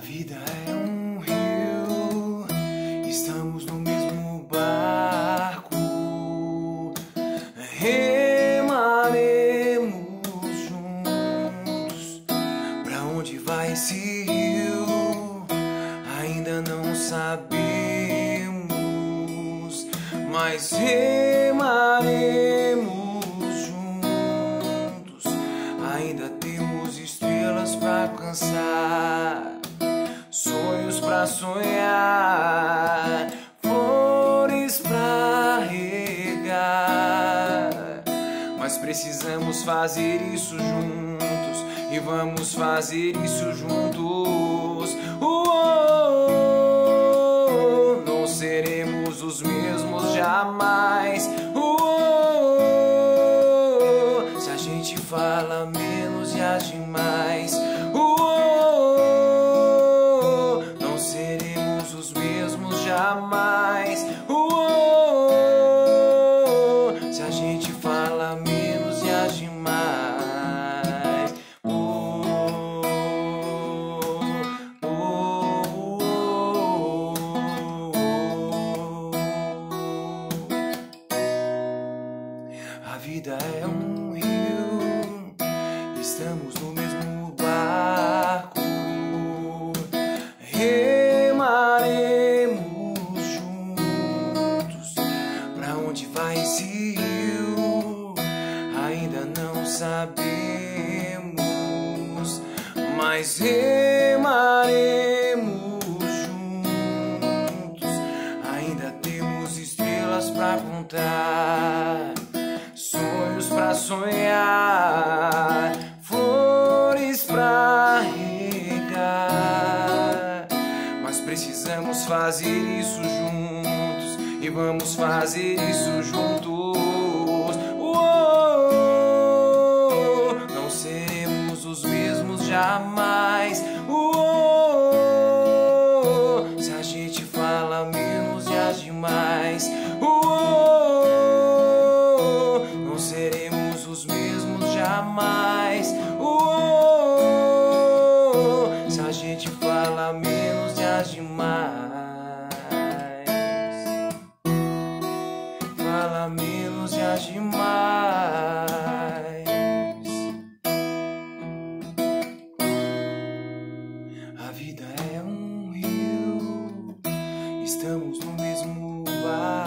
vida é um rio, estamos no mesmo barco. Remaremos juntos. Pra onde vai esse rio? Ainda não sabemos, mas remaremos sonhar, flores pra regar. Mas precisamos fazer isso juntos e vamos fazer isso juntos. Uou, não seremos os mesmos jamais. Uou, se a gente fala menos e age mais. Uou, se a gente fala menos e age mais. A vida é um rio, estamos no sabemos, mas remaremos juntos. Ainda temos estrelas pra contar, sonhos pra sonhar, flores pra regar. Mas precisamos fazer isso juntos e vamos fazer isso juntos. mais. Uou, uh se a gente fala menos e age mais. Uou, uh não seremos os mesmos jamais. Uou, uh se a gente fala menos e age mais. Fala menos e age mais. Estamos no mesmo bar.